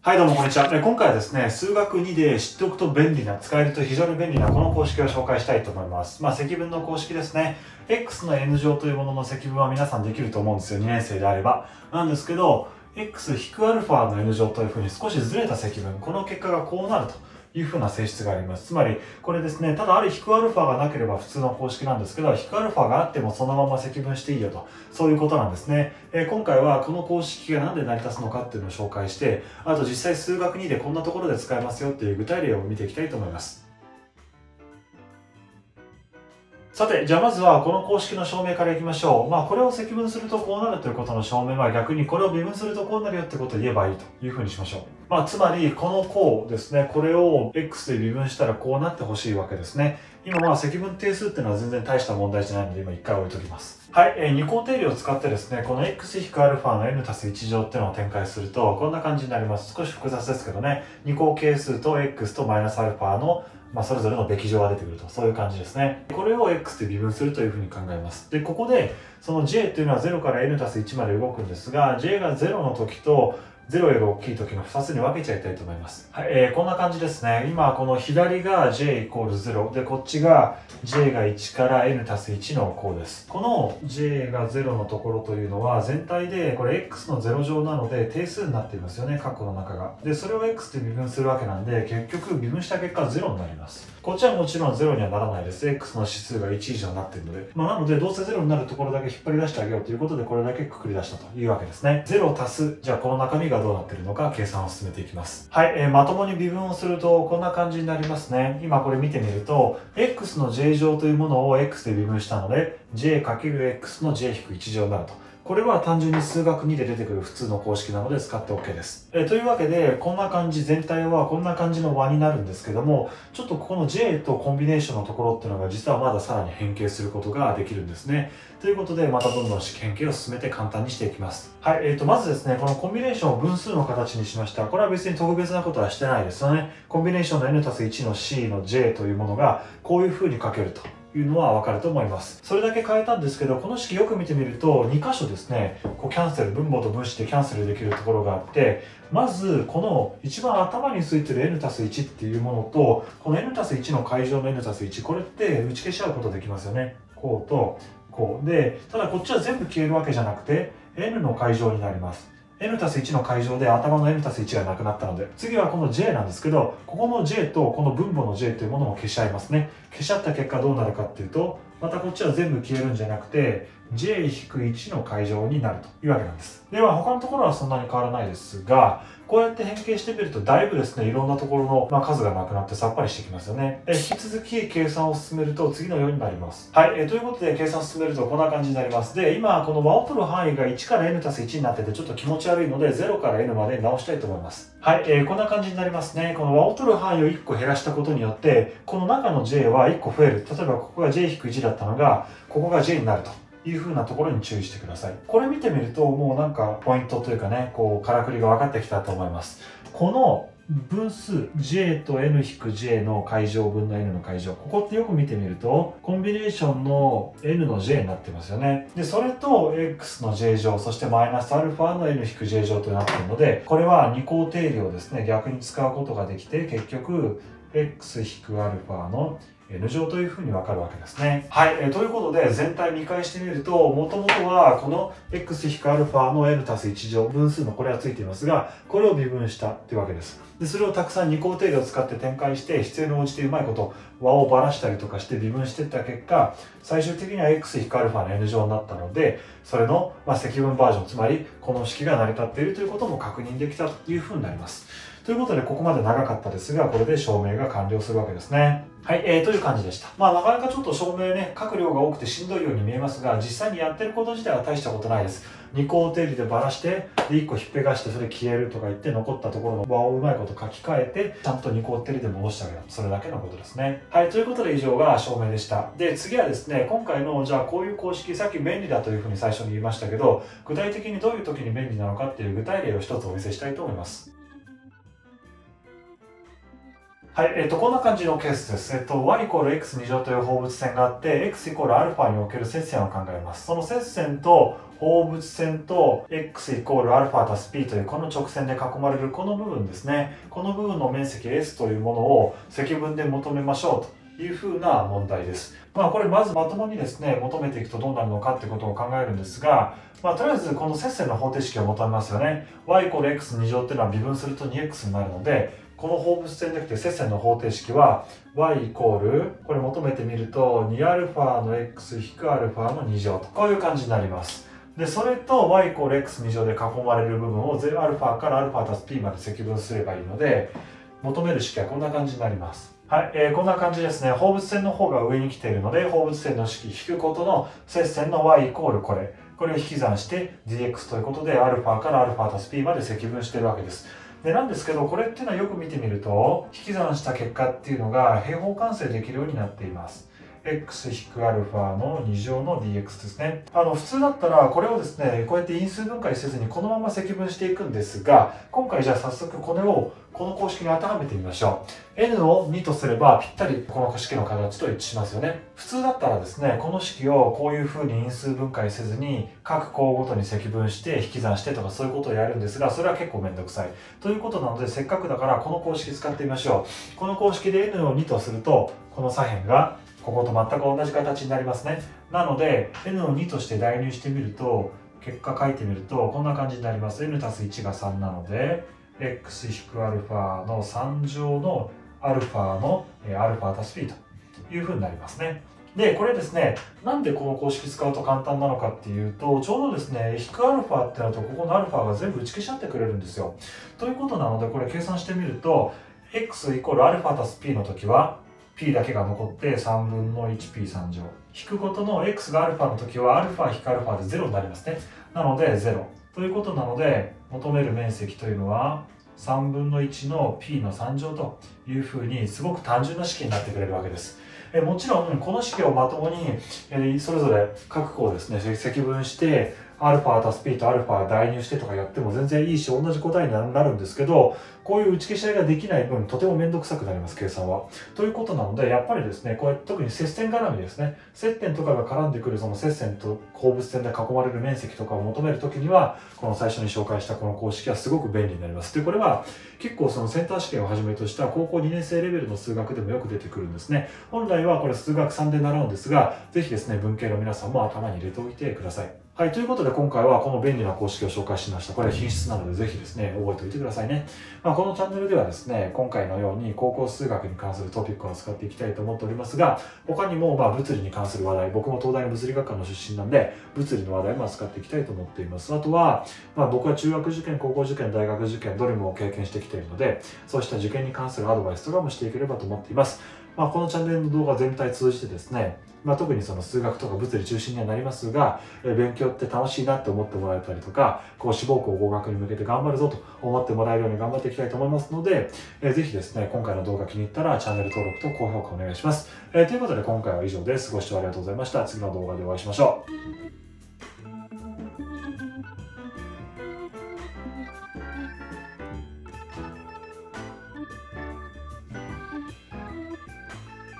はいどうもこんにちは。今回はですね、数学2で知っておくと便利な、使えると非常に便利なこの公式を紹介したいと思います。まあ積分の公式ですね。x の n 乗というものの積分は皆さんできると思うんですよ。2年生であれば。なんですけど、x-α の n 乗というふうに少しずれた積分、この結果がこうなると。いうふうな性質があります。つまり、これですね、ただある引くアルファがなければ普通の公式なんですけど、引くアルファがあってもそのまま積分していいよと、そういうことなんですね。えー、今回はこの公式が何で成り立つのかっていうのを紹介して、あと実際数学2でこんなところで使えますよっていう具体例を見ていきたいと思います。さて、じゃあまずはこの公式の証明からいきましょう。まあこれを積分するとこうなるということの証明は逆にこれを微分するとこうなるよってことを言えばいいというふうにしましょう。まあつまりこの項ですね、これを x で微分したらこうなってほしいわけですね。今まあ積分定数っていうのは全然大した問題じゃないので今一回置いときます。はい、えー、二項定理を使ってですね、この x-α の n たす1乗っていうのを展開するとこんな感じになります。少し複雑ですけどね、二項係数と x とマイナス α のまあ、それぞれのべき乗が出てくると、そういう感じですね。これを x で微分するというふうに考えます。で、ここで、その j というのは0から n たす1まで動くんですが、j が0の時と、0より大きい時の2つに分けちゃいたいと思います。はい、えー、こんな感じですね。今、この左が j イコール0。で、こっちが j が1から n たす1の項です。この j が0のところというのは全体でこれ x の0乗なので定数になっていますよね、括弧の中が。で、それを x で微分するわけなんで、結局微分した結果0になります。こっちはもちろん0にはならないです。x の指数が1以上になっているので。まあ、なので、どうせ0になるところだけ引っ張り出してあげようということで、これだけくくり出したというわけですね。0を足す、じゃあこの中身がどうなっているのか計算を進めていきます。はい、えー、まともに微分をするとこんな感じになりますね。今これ見てみると、x の j 乗というものを x で微分したので、j×x の j-1 乗になると。これは単純に数学2で出てくる普通の公式なので使って OK です。えというわけで、こんな感じ、全体はこんな感じの和になるんですけども、ちょっとここの J とコンビネーションのところっていうのが実はまださらに変形することができるんですね。ということで、またどんどん式変形を進めて簡単にしていきます。はい、えーと、まずですね、このコンビネーションを分数の形にしました。これは別に特別なことはしてないですよね。コンビネーションの n たす1の c の j というものが、こういう風に書けると。いうのはわかると思います。それだけ変えたんですけど、この式よく見てみると、2箇所ですね、こうキャンセル、分母と分子でキャンセルできるところがあって、まず、この一番頭についてる n たす1っていうものと、この n たす1の階乗の n たす1、これって打ち消し合うことできますよね。こうと、こう。で、ただこっちは全部消えるわけじゃなくて、n の階乗になります。N たす1の解乗で頭の n たす1がなくなったので、次はこの j なんですけど、ここの j とこの分母の j というものも消しちゃいますね。消しちゃった結果どうなるかっていうと、またこっちは全部消えるんじゃなくて、j-1 の階乗になるというわけなんです。では他のところはそんなに変わらないですが、こうやって変形してみるとだいぶですね、いろんなところの、まあ、数がなくなってさっぱりしてきますよね。え引き続き計算を進めると次のようになります。はい、えということで計算を進めるとこんな感じになります。で、今この和を取る範囲が1から n たす1になっててちょっと気持ち悪いので0から n まで直したいと思います。はい、えー、こんな感じになりますね。この和を取る範囲を1個減らしたことによって、この中の j は1個増える。例えばここが j-1 だったのが、ここが j になると。いう風なところに注意してください。これ見てみると、もうなんかポイントというかね、こう、からくりが分かってきたと思います。この分数 j と n-j の階乗分の n の階乗ここってよく見てみるとコンビネーションの n の j になってますよねでそれと x の j 乗そしてマイナスアルファの n-j 乗となっているのでこれは二項定理をですね逆に使うことができて結局 x-α の N 乗というふうにわかるわけですね。はい、えー、ということで全体見返してみると、もともとはこの x-α の n たす1乗、分数のこれはついていますが、これを微分したというわけです。で、それをたくさん二項定理を使って展開して、必要に応じてうまいこと和をばらしたりとかして微分していった結果、最終的には x-α の n 乗になったので、それの、まあ、積分バージョン、つまりこの式が成り立っているということも確認できたというふうになります。ということで、ここまで長かったですが、これで証明が完了するわけですね。はい、えー、という感じでした。まあ、なかなかちょっと証明ね、書く量が多くてしんどいように見えますが、実際にやってること自体は大したことないです。二項定理でばらして、で、1個ひっぺがして、それ消えるとか言って、残ったところの和をうまいこと書き換えて、ちゃんと二項定理で戻してあげる。それだけのことですね。はい、ということで以上が証明でした。で、次はですね、今回の、じゃあこういう公式、さっき便利だというふうに最初に言いましたけど、具体的にどういう時に便利なのかっていう具体例を一つお見せしたいと思います。はい、えっ、ー、と、こんな感じのケースです。えっ、ー、と、y イコール x2 乗という放物線があって、x イコール α における接線を考えます。その接線と放物線と x イコール α 足す p というこの直線で囲まれるこの部分ですね。この部分の面積 s というものを積分で求めましょうというふうな問題です。まあこれまずまともにですね、求めていくとどうなるのかってことを考えるんですが、まあとりあえずこの接線の方程式を求めますよね。y イコール x2 乗っていうのは微分すると 2x になるので、この放物線じゃなくて接線の方程式は y イコールこれ求めてみると 2α の x 引く α の2乗とこういう感じになりますでそれと y イコール x2 乗で囲まれる部分を 0α から α 足す p まで積分すればいいので求める式はこんな感じになりますはい、えー、こんな感じですね。放物線の方が上に来ているので、放物線の式引くことの接線の y イコールこれ。これを引き算して dx ということで、α から α 足す p まで積分しているわけです。 でなんですけどこれっていうのはよく見てみると引き算した結果っていうのが平方完成できるようになっています。X-α の2乗の dx ですね。あの、普通だったらこれをですね、こうやって因数分解せずにこのまま積分していくんですが、今回じゃあ早速これをこの公式に当てはめてみましょう。n を2とすればぴったりこの式の形と一致しますよね。普通だったらですね、この式をこういう風に因数分解せずに各項ごとに積分して引き算してとかそういうことをやるんですが、それは結構めんどくさい。ということなので、せっかくだからこの公式使ってみましょう。この公式で n を2とすると、この左辺がここと全く同じ形になりますね。なので、n を2として代入してみると、結果書いてみると、こんな感じになります。n たす1が3なので、x-α の3乗の α の α たす p というふうになりますね。で、これですね、なんでこの公式使うと簡単なのかっていうと、ちょうどですね、引く α ってなると、ここの α が全部打ち消し合ってくれるんですよ。ということなので、これ計算してみると、x イコール α たす p の時は、 p だけが残って3分の 1p3 乗。引くことの x が α の時は α 引く α で0になりますね。なので0。ということなので、求める面積というのは3分の1の p の3乗というふうにすごく単純な式になってくれるわけです。えもちろんこの式をまともに、えそれぞれ各項ですね積分して アルファ足す p とアルファ代入してとかやっても全然いいし同じ答えになるんですけどこういう打ち消し合いができない分とても面倒くさくなります計算は。ということなのでやっぱりですねこう特に接線絡みですね接点とかが絡んでくるその接線と放物線で囲まれる面積とかを求めるときにはこの最初に紹介したこの公式はすごく便利になります。でこれは結構そのセンター試験をはじめとした高校2年生レベルの数学でもよく出てくるんですね。本来はこれ数学3で習うんですがぜひですね文系の皆さんも頭に入れておいてください。はい、ということで今回はこの便利な公式を紹介しました。これは品質なのでぜひですね、覚えておいてくださいね。まあ、このチャンネルではですね、今回のように高校数学に関するトピックを使っていきたいと思っておりますが、他にもまあ物理に関する話題、僕も東大の物理学科の出身なんで、物理の話題も扱っていきたいと思っています。あとは、まあ、僕は中学受験、高校受験、大学受験、どれも経験してきているので、そうした受験に関するアドバイスとかもしていければと思っています。まあ、このチャンネルの動画全体通じてですね、まあ、特にその数学とか物理中心にはなりますが、え勉強って楽しいなって思ってもらえたりとか、こう志望校合格に向けて頑張るぞと思ってもらえるように頑張っていきたいと思いますので、えー、ぜひですね、今回の動画気に入ったらチャンネル登録と高評価お願いします。えー、ということで今回は以上です。ご視聴ありがとうございました。次の動画でお会いしましょう。